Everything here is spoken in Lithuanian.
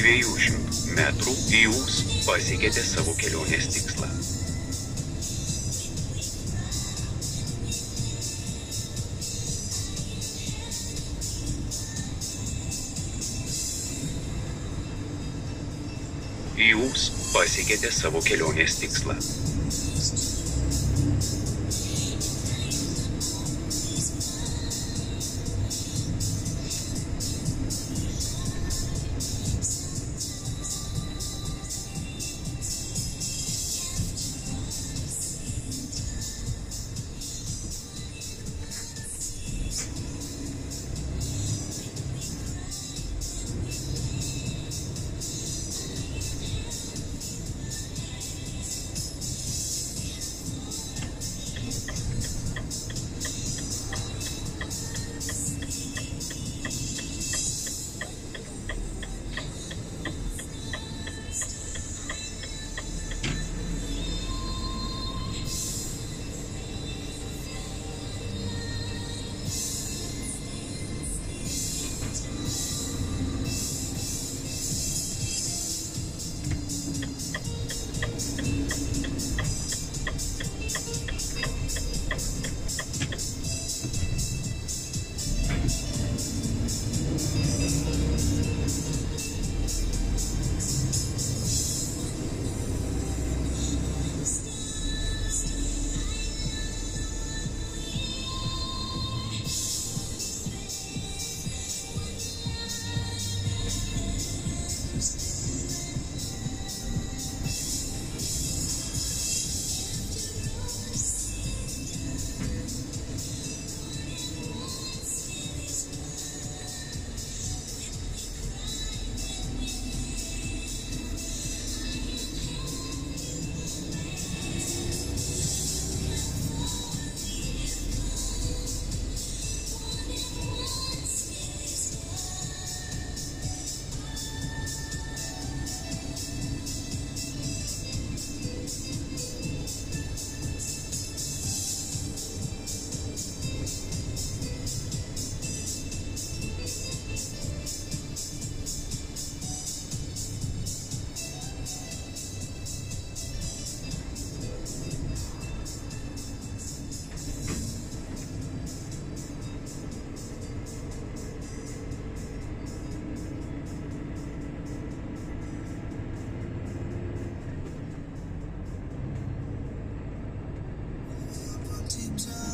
200 metrų jūs pasiekėte savo kelionės tikslą. Jūs pasiekėte savo kelionės tikslą. deep time.